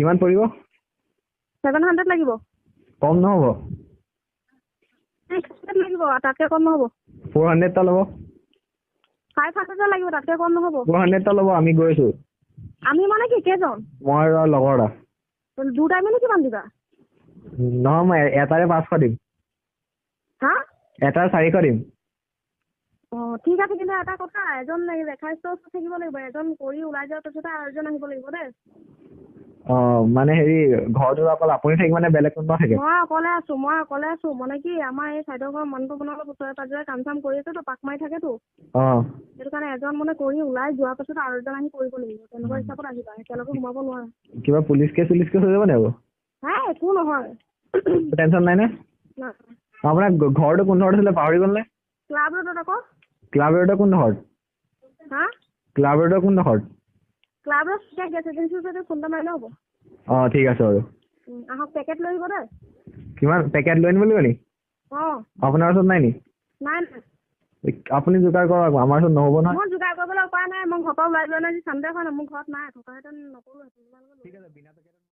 কিমান পৰিব? Seven hundred লাগিব। কম নহ'ব? লাগিব তাতকৈ কম নহ'ব। ফ'ৰ হাণ্ড্ৰেড এটা ল'ব। ফাইভ হাণ্ড্ৰেড লাগিব তাতকৈ কম নহ'ব। ফ'ৰ হাণ্ড্ৰেড এটা ল'ব আমি গৈ আছোঁ। আমি মানে কি কেইজন? মই আৰু লগৰ এটা। দুটাই মিলি কিমান দিবা? নহয় মই এটাৰে পাঁচশ দিম। হা? এটাৰ চাৰিশ দিম। অঁ ঠিক আছে কিন্তু এটা কথা এজন থাকিব লাগিব। এজন কৰি ওলাই যোৱাৰ পিছতে আৰু এজন আহিব লাগিব দেই। অঁ মানে হেৰি ঘৰটোত অকল আপুনি থাকিব নে বেলেগ কোনোবা থাকে? মই অকলে আছোঁ মই অকলে আছোঁ। মানে কি আমাৰ এই চাইডৰ ঘৰৰ মানুহটো মানে অলপ ওচৰে পাঁজৰে কাম চাম কৰি আছেতো পাক মাৰি থাকেতো। অঁ। সেইটো কাৰণে এজন মানে কৰি ওলাই যোৱাৰ পাছত আৰু এজন আহি কৰিব লাগিব। তেনেকুৱা হিচাপত আহিবা একেলগে সোমাব নোৱাৰা। কিবা পুলিচ কেছ চুলিচ কেছ হৈ যাব নি আকৌ? হে একো নহয়। টেনশ্যন নাই নে। আপোনাৰ ঘৰটো কোনডোখৰত আছিলে পাহৰি গ'লনে ক্লাব ৰোডত আকৌ। ক্লাব ৰোডৰ কোনডোখৰত হা? ক্লাব ৰোডৰ কোনডোখৰত ক্লাব ৰোড চিধা গেছ এজেঞ্চিৰ ওচৰতে ফোন এটা মাৰিলে হ'ব। অঁ ঠিক আছে বাৰু। আহক পেকেট লৈ আহিব দেই কিমান? পেকেট লৈ আনিব লাগিব নি? অঁ। আপোনাৰ ওচৰত নাই নি? নাই আপুনি যোগাৰ কৰক আমাৰ ওচৰত নহ'ব নহয়। মই যোগাৰ কৰিবলৈ উপায় নাই মই ঘৰৰ পৰা ওলাই যোৱা নাই আজি চানডে হয় ন মোৰ ঘৰত নাই থকাহেঁতেন নকৰোঁ ঠিক আছে বিনা পেকেটত